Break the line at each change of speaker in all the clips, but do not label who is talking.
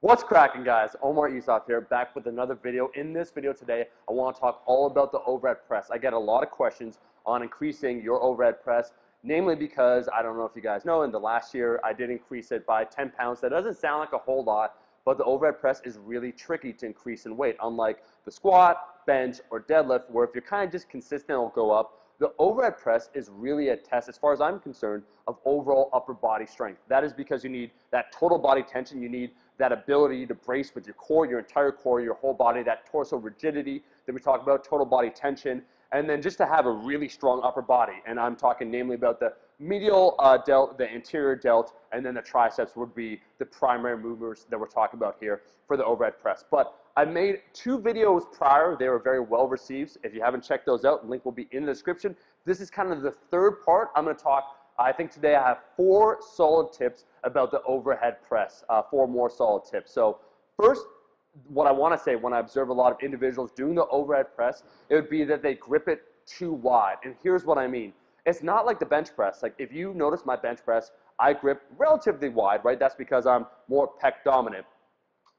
What's cracking guys? Omar Isuf here, back with another video. In this video today, I want to talk all about the overhead press. I get a lot of questions on increasing your overhead press, namely because, I don't know if you guys know, in the last year I did increase it by 10 pounds. That doesn't sound like a whole lot, but the overhead press is really tricky to increase in weight, unlike the squat, bench, or deadlift, where if you're kind of just consistent, it'll go up. The overhead press is really a test, as far as I'm concerned, of overall upper body strength. That is because you need that total body tension, you need that ability to brace with your core, your entire core, your whole body, that torso rigidity that we talk about, total body tension, and then just to have a really strong upper body. And I'm talking namely about the medial uh, delt, the anterior delt, and then the triceps would be the primary movers that we're talking about here for the overhead press. But I made two videos prior. They were very well received. If you haven't checked those out, link will be in the description. This is kind of the third part. I'm going to talk I think today I have four solid tips about the overhead press, uh, four more solid tips. So first, what I want to say when I observe a lot of individuals doing the overhead press, it would be that they grip it too wide. And here's what I mean. It's not like the bench press. Like if you notice my bench press, I grip relatively wide, right? That's because I'm more pec dominant.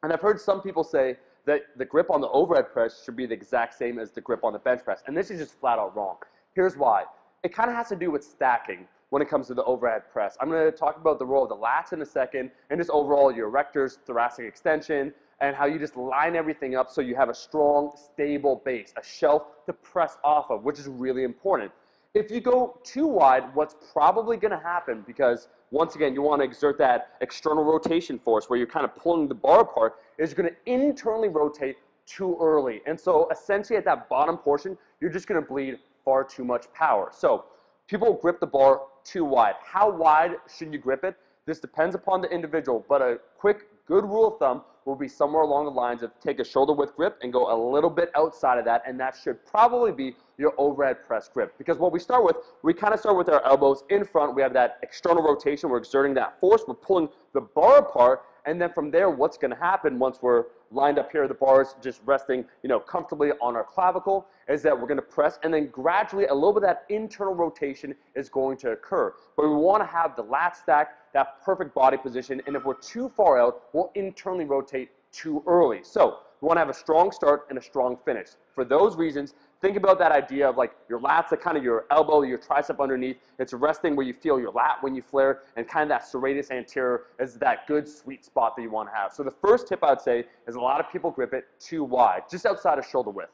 And I've heard some people say that the grip on the overhead press should be the exact same as the grip on the bench press. And this is just flat out wrong. Here's why. It kind of has to do with stacking when it comes to the overhead press. I'm going to talk about the role of the lats in a second and just overall your erectors, thoracic extension, and how you just line everything up so you have a strong, stable base, a shelf to press off of, which is really important. If you go too wide, what's probably going to happen, because once again, you want to exert that external rotation force where you're kind of pulling the bar apart, is you're going to internally rotate too early. And so essentially at that bottom portion, you're just going to bleed far too much power. So people grip the bar too wide. How wide should you grip it? This depends upon the individual, but a quick, good rule of thumb will be somewhere along the lines of take a shoulder width grip and go a little bit outside of that, and that should probably be your overhead press grip. Because what we start with, we kind of start with our elbows in front. We have that external rotation. We're exerting that force. We're pulling the bar apart, and then from there, what's going to happen once we're lined up here, the bars just resting, you know, comfortably on our clavicle, is that we're going to press, and then gradually a little bit of that internal rotation is going to occur. But we want to have the lat stack, that perfect body position, and if we're too far out, we'll internally rotate too early. So we want to have a strong start and a strong finish. For those reasons, Think about that idea of like your lats are kind of your elbow, your tricep underneath. It's resting where you feel your lat when you flare, and kind of that serratus anterior is that good sweet spot that you want to have. So the first tip I would say is a lot of people grip it too wide, just outside of shoulder width.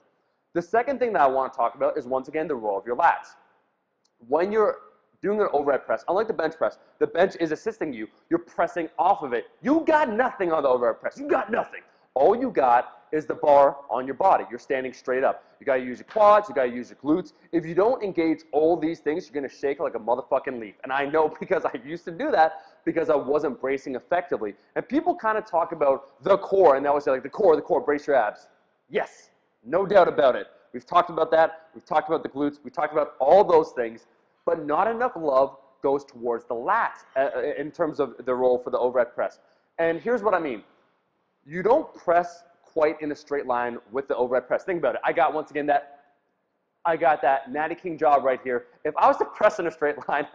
The second thing that I want to talk about is once again the role of your lats. When you're doing an overhead press, unlike the bench press, the bench is assisting you. You're pressing off of it. You got nothing on the overhead press. You got nothing. All you got is the bar on your body. You're standing straight up. You gotta use your quads, you gotta use your glutes. If you don't engage all these things, you're gonna shake like a motherfucking leaf. And I know because I used to do that because I wasn't bracing effectively. And people kind of talk about the core, and they always say like the core, the core, brace your abs. Yes, no doubt about it. We've talked about that. We've talked about the glutes. We talked about all those things, but not enough love goes towards the lats uh, uh in terms of the role for the overhead press. And here's what I mean you don't press quite in a straight line with the overhead press. Think about it. I got, once again, that I got that Natty King job right here. If I was to press in a straight line,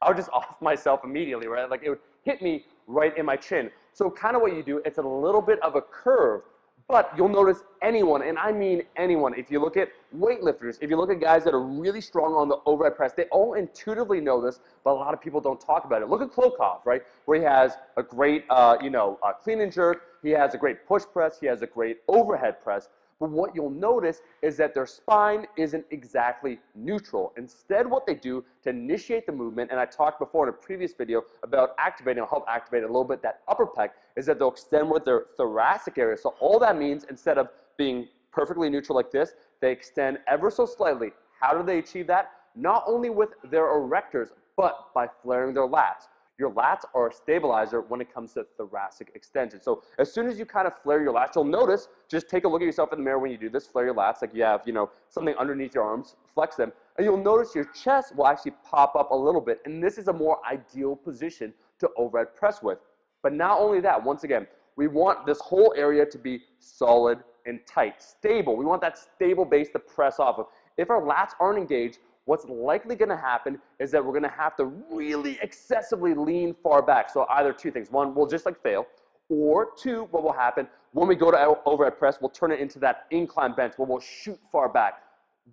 I would just off myself immediately, right? Like it would hit me right in my chin. So kind of what you do, it's a little bit of a curve but you'll notice anyone, and I mean anyone, if you look at weightlifters, if you look at guys that are really strong on the overhead press, they all intuitively know this, but a lot of people don't talk about it. Look at Klokov, right, where he has a great, uh, you know, uh, clean and jerk, he has a great push press, he has a great overhead press, but what you'll notice is that their spine isn't exactly neutral. Instead, what they do to initiate the movement, and I talked before in a previous video about activating, I'll help activate a little bit that upper pec, is that they'll extend with their thoracic area. So all that means, instead of being perfectly neutral like this, they extend ever so slightly. How do they achieve that? Not only with their erectors, but by flaring their lats. Your lats are a stabilizer when it comes to thoracic extension. So as soon as you kind of flare your lats, you'll notice, just take a look at yourself in the mirror when you do this, flare your lats, like you have, you know, something underneath your arms, flex them, and you'll notice your chest will actually pop up a little bit. And this is a more ideal position to overhead press with. But not only that, once again, we want this whole area to be solid and tight, stable. We want that stable base to press off of. If our lats aren't engaged, what's likely going to happen is that we're going to have to really excessively lean far back. So either two things. One, we'll just like fail, Or two, what will happen when we go to uh, overhead press, we'll turn it into that incline bench where we'll shoot far back.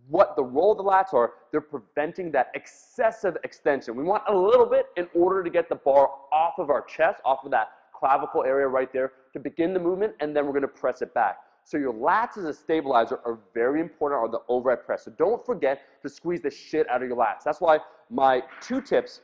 What the role of the lats are, they're preventing that excessive extension. We want a little bit in order to get the bar off of our chest, off of that clavicle area right there to begin the movement, and then we're gonna press it back. So your lats as a stabilizer are very important on the overhead press. So don't forget to squeeze the shit out of your lats. That's why my two tips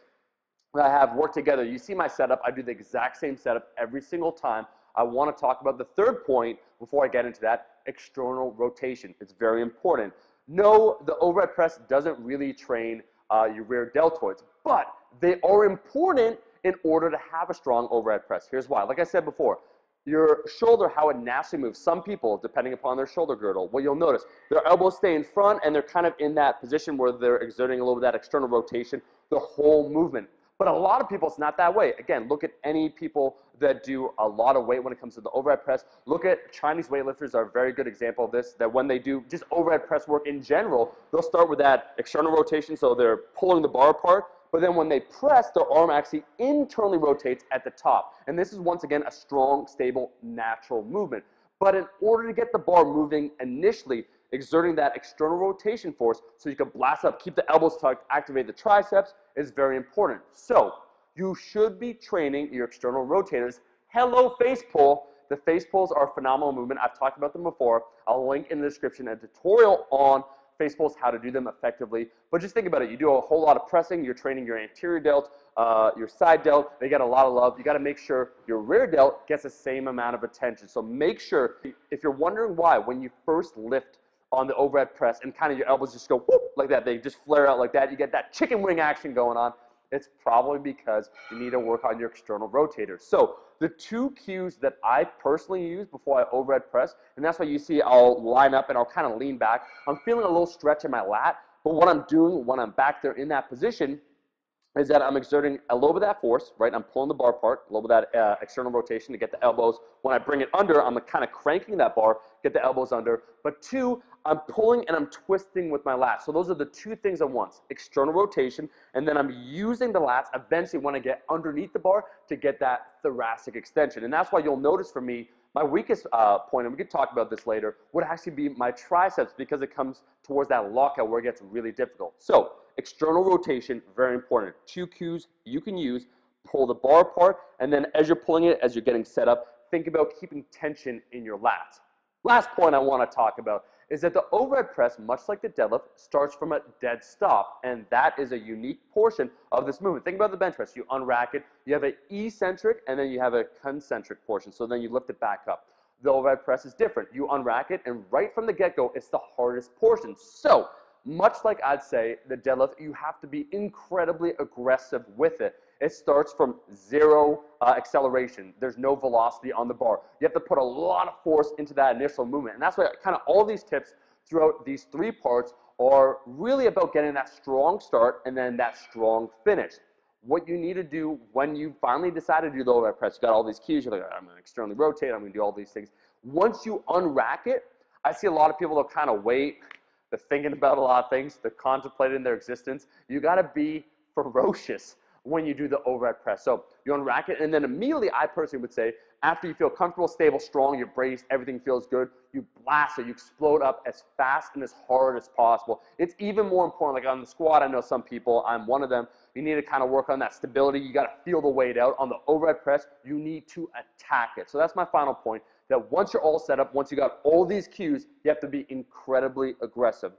that I have work together. You see my setup. I do the exact same setup every single time. I want to talk about the third point before I get into that, external rotation. It's very important. No, the overhead press doesn't really train uh, your rear deltoids, but they are important in order to have a strong overhead press. Here's why. Like I said before, your shoulder, how it naturally moves. Some people, depending upon their shoulder girdle, what you'll notice, their elbows stay in front and they're kind of in that position where they're exerting a little bit of that external rotation the whole movement. But a lot of people, it's not that way. Again, look at any people that do a lot of weight when it comes to the overhead press. Look at Chinese weightlifters are a very good example of this, that when they do just overhead press work in general, they'll start with that external rotation, so they're pulling the bar apart, but then when they press, their arm actually internally rotates at the top. And this is once again a strong, stable, natural movement. But in order to get the bar moving initially, exerting that external rotation force so you can blast up, keep the elbows tucked, activate the triceps is very important. So you should be training your external rotators. Hello face pull. The face pulls are a phenomenal movement. I've talked about them before. I'll link in the description a tutorial on face pulls, how to do them effectively. But just think about it. You do a whole lot of pressing. You're training your anterior delt, uh, your side delt. They get a lot of love. You got to make sure your rear delt gets the same amount of attention. So make sure, if you're wondering why, when you first lift on the overhead press and kind of your elbows just go whoop like that. They just flare out like that. You get that chicken wing action going on. It's probably because you need to work on your external rotators. So the two cues that I personally use before I overhead press, and that's why you see I'll line up and I'll kind of lean back. I'm feeling a little stretch in my lat, but what I'm doing when I'm back there in that position is that I'm exerting a little bit of that force, right? I'm pulling the bar apart, a little bit of that uh, external rotation to get the elbows. When I bring it under, I'm kind of cranking that bar, get the elbows under. But two, I'm pulling and I'm twisting with my lats. So those are the two things at once, external rotation, and then I'm using the lats eventually when I get underneath the bar to get that thoracic extension. And that's why you'll notice for me, my weakest uh, point, and we could talk about this later, would actually be my triceps because it comes towards that lockout where it gets really difficult. So external rotation, very important. Two cues you can use, pull the bar apart, and then as you're pulling it, as you're getting set up, think about keeping tension in your lats. Last point I want to talk about is that the overhead press, much like the deadlift, starts from a dead stop, and that is a unique portion of this movement. Think about the bench press. You unrack it, you have an eccentric, and then you have a concentric portion, so then you lift it back up. The overhead press is different. You unrack it, and right from the get-go, it's the hardest portion. So, much like I'd say the deadlift, you have to be incredibly aggressive with it. It starts from zero uh, acceleration. There's no velocity on the bar. You have to put a lot of force into that initial movement. And that's why kind of all these tips throughout these three parts are really about getting that strong start and then that strong finish. What you need to do when you finally decide to do the overhead press, you got all these cues, you're like, I'm to externally rotate, I'm to do all these things. Once you unrack it, I see a lot of people that kind of wait, they're thinking about a lot of things, they're contemplating their existence. You got to be ferocious when you do the overhead press. So you unrack it, and then immediately, I personally would say, after you feel comfortable, stable, strong, you're braced, everything feels good, you blast it, you explode up as fast and as hard as possible. It's even more important, like on the squat, I know some people, I'm one of them, you need to kind of work on that stability. You got to feel the weight out. On the overhead press, you need to attack it. So that's my final point, that once you're all set up, once you got all these cues, you have to be incredibly aggressive.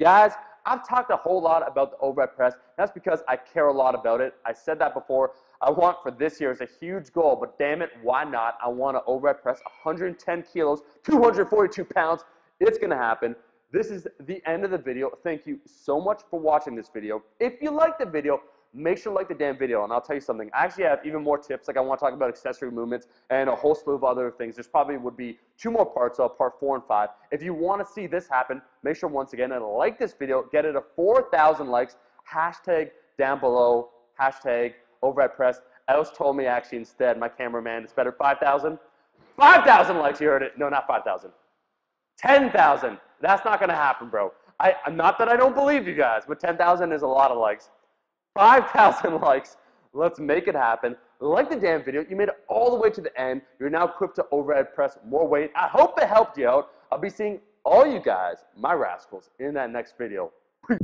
Guys, I've talked a whole lot about the overhead press. That's because I care a lot about it. I said that before. I want for this year is a huge goal, but damn it, why not? I want to overhead press 110 kilos, 242 pounds. It's going to happen. This is the end of the video. Thank you so much for watching this video. If you liked the video, make sure to like the damn video. And I'll tell you something. I actually have even more tips. Like I want to talk about accessory movements and a whole slew of other things. There's probably would be two more parts, so part four and five. If you want to see this happen, make sure once again to like this video, get it to 4,000 likes, hashtag down below, hashtag over at press. Else told me actually instead, my cameraman, it's better 5,000. 5,000 likes, you heard it. No, not 5,000. 10,000. That's not going to happen, bro. I, not that I don't believe you guys, but 10,000 is a lot of likes. 5,000 likes. Let's make it happen. Like the damn video. You made it all the way to the end. You're now equipped to overhead press more weight. I hope it helped you out. I'll be seeing all you guys, my rascals, in that next video. Peace.